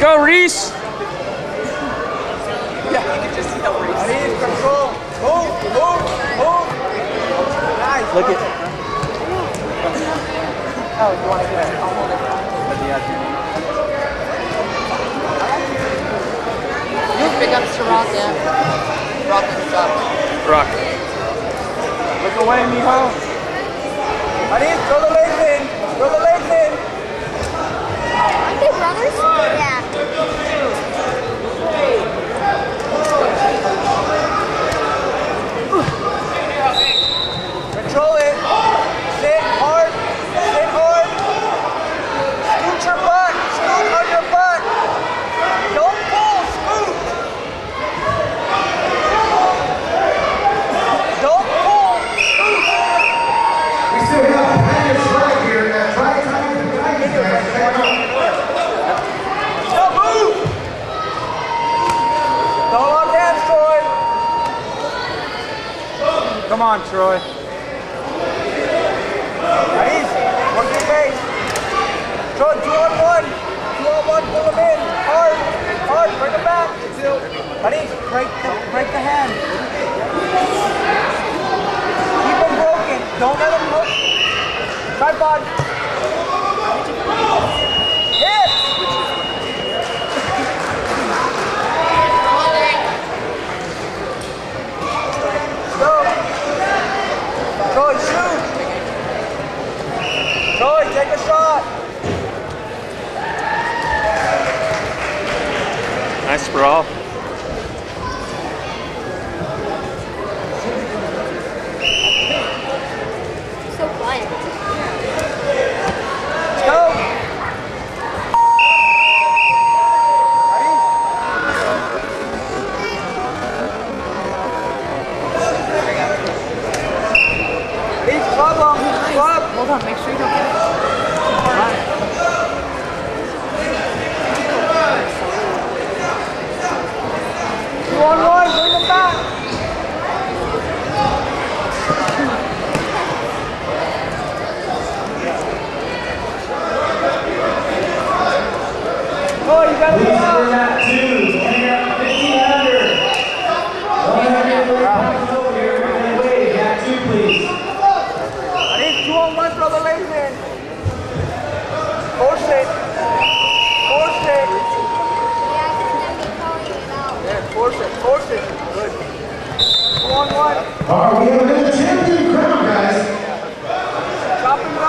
Go, Reese! Yeah, you can just see how Reese. Reese, control. Move, move, move. Nice. Look at. Oh, you want to get it? I'll hold it. You pick up Ciroc, yeah. Rock and shot. Rock. Look away, mijo. Reese, throw the legs in. Throw the legs in. Aren't they brothers? Yeah. Control it. Sit hard. Sit hard. Scoot your butt. Scoot on your butt. Don't pull. Scoot. Don't pull. Scoot. We still have plenty of strike here. Uh, try time to guide you guys. Back up. Don't move. Don't lock hands, Troy. Come on, Troy. Nice. Work your base. Troy, two on one. Two on one. Pull them in. Hard. Hard. Bring them back. Nice. Break the, break the hand. Keep them broken. Don't let them hook. Tripod. Hit. Go. Troy, shoot. Troy, take a shot. Nice sprawl. So quiet. Let's go. Ready? Ready? Club them. Club. Hold on, make sure you don't get it. Two on one. Bring them back. Oh, you gotta Please get out. number that two. Hang up 1500. 100 pounds over here. We're going to wave. That two, please. Ready? Two on one. Throw the legs in. Force it. Force it. Yeah, I think that'd be calling it out. Yeah, force it. Force it. Good. Two on one. All right, we have another champion crown, guys. Chop